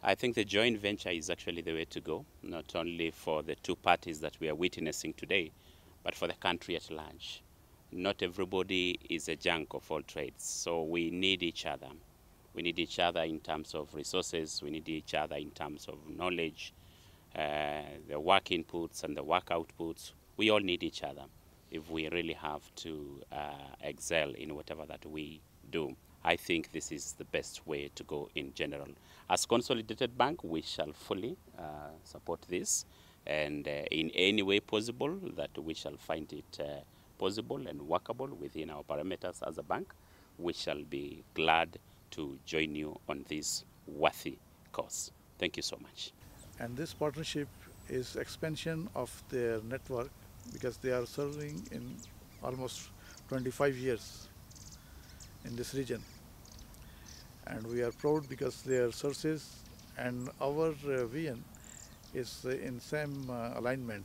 I think the joint venture is actually the way to go, not only for the two parties that we are witnessing today, but for the country at large. Not everybody is a junk of all trades, so we need each other. We need each other in terms of resources, we need each other in terms of knowledge, uh, the work inputs and the work outputs. We all need each other if we really have to uh, excel in whatever that we do. I think this is the best way to go in general. As Consolidated Bank, we shall fully uh, support this and uh, in any way possible that we shall find it uh, possible and workable within our parameters as a bank, we shall be glad to join you on this worthy cause. Thank you so much. And this partnership is expansion of their network because they are serving in almost 25 years in this region. And we are proud because their sources and our uh, vision is uh, in same uh, alignment.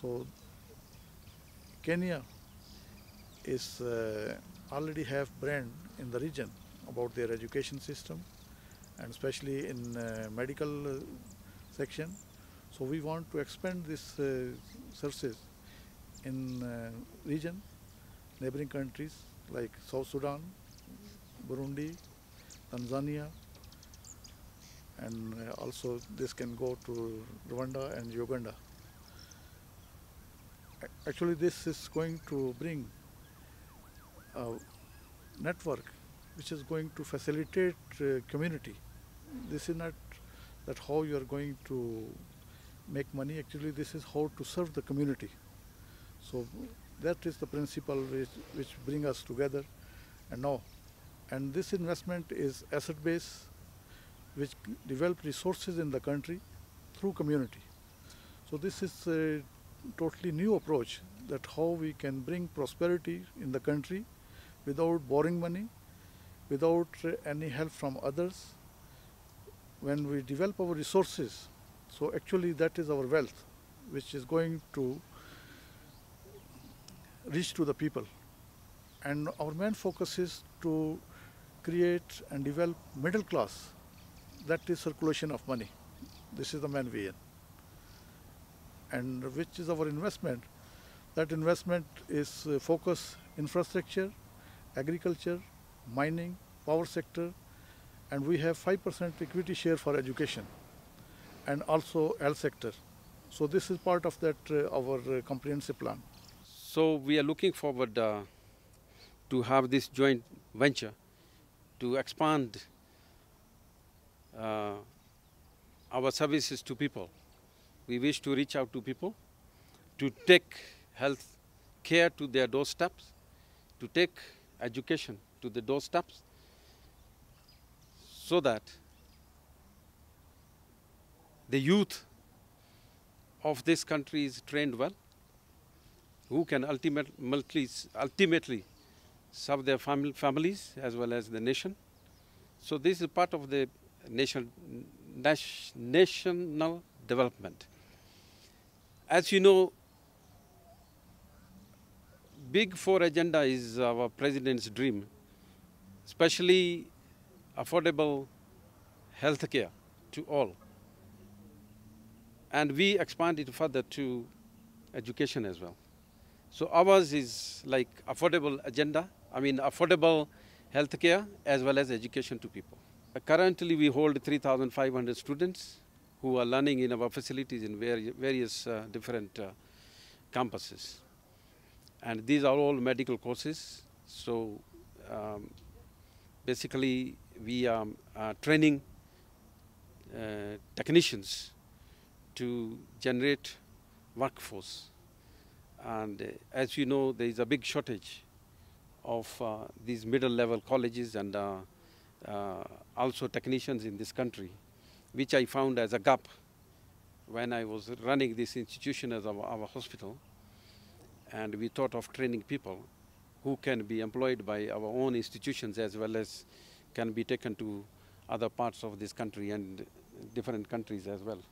So Kenya is uh, already have brand in the region about their education system and especially in medical section. So we want to expand this services in uh, region, neighboring countries like South Sudan, Burundi, Tanzania, and uh, also this can go to Rwanda and Uganda. Actually, this is going to bring a network which is going to facilitate uh, community. This is not that how you are going to make money. Actually, this is how to serve the community. So that is the principle which, which bring us together. And now, and this investment is asset base, which develop resources in the country through community. So this is a totally new approach that how we can bring prosperity in the country without borrowing money, without uh, any help from others. When we develop our resources, so actually that is our wealth, which is going to reach to the people. And our main focus is to create and develop middle class. That is circulation of money. This is the main vision. And which is our investment? That investment is uh, focus infrastructure, agriculture, mining, power sector, and we have 5% equity share for education and also health sector. So this is part of that uh, our uh, comprehensive plan. So we are looking forward uh, to have this joint venture to expand uh, our services to people. We wish to reach out to people, to take health care to their doorsteps, to take education to the doorsteps, so that the youth of this country is trained well who can ultimately, ultimately serve their family, families as well as the nation. So this is part of the nation, national development. As you know, Big Four agenda is our president's dream, especially affordable health care to all. And we expand it further to education as well. So ours is like affordable agenda, I mean affordable healthcare as well as education to people. Currently we hold 3,500 students who are learning in our facilities in various uh, different uh, campuses. And these are all medical courses. So um, basically we are uh, training uh, technicians to generate workforce and uh, as you know, there is a big shortage of uh, these middle level colleges and uh, also technicians in this country, which I found as a gap when I was running this institution as our, our hospital. And we thought of training people who can be employed by our own institutions as well as can be taken to other parts of this country and different countries as well.